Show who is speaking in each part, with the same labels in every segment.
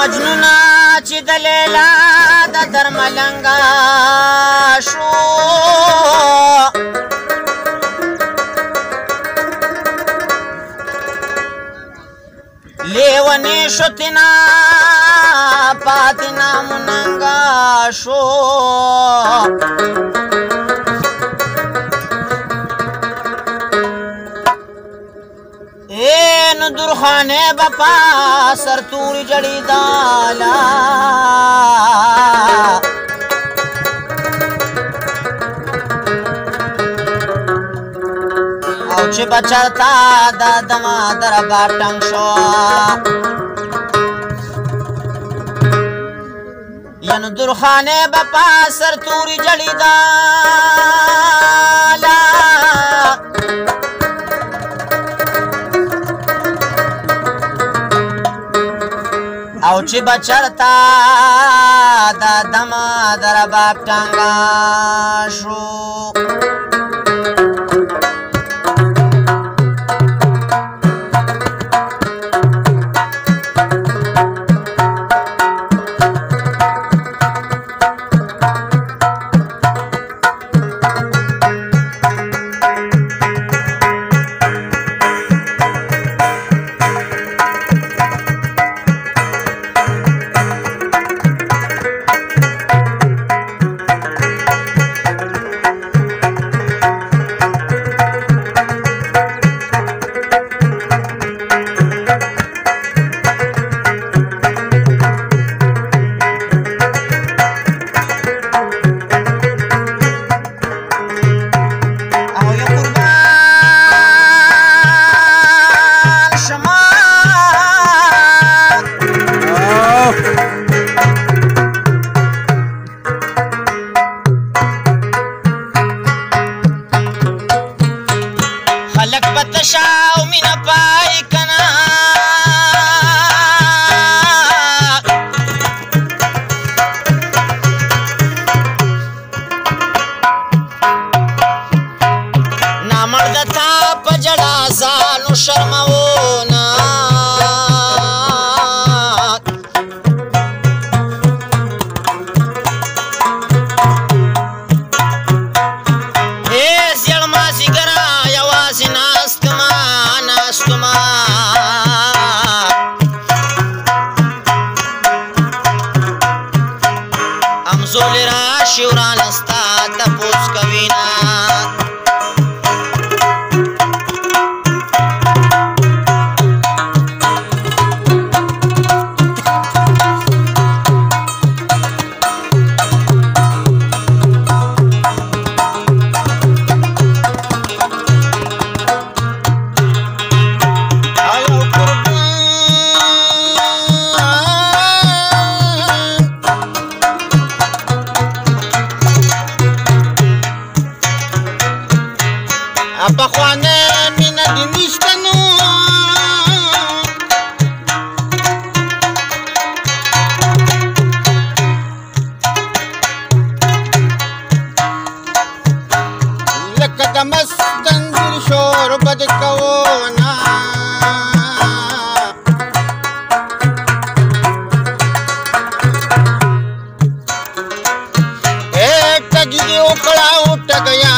Speaker 1: مجنونا چې د لیلا د درملنګا شو لیونی شتنا پاتنا مننګا شو نن درخانه بپا سر تور جړی دالا او چې بچرتا د دما دربار ټنګ شو ین درخانه بپا سر توري جړی دا لا او چې بچرتا د دما در باب ټنګا شو مرد تا پجڑا سالو شرمو चारु कवो ना एक टगी उखड़ा उठ गया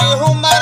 Speaker 1: Hey, who